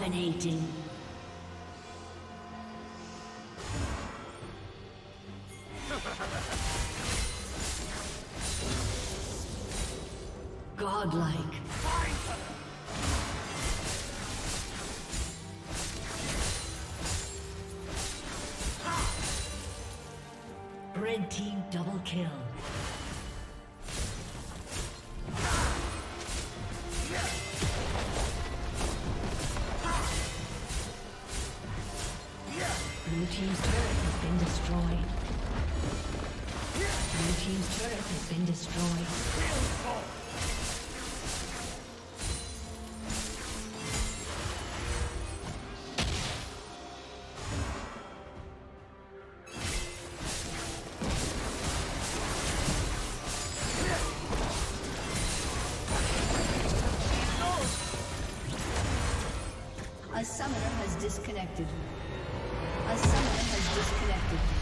Dominating. Godlike. Red team double kill. Turret has been destroyed. A summoner has disconnected. A summoner has disconnected.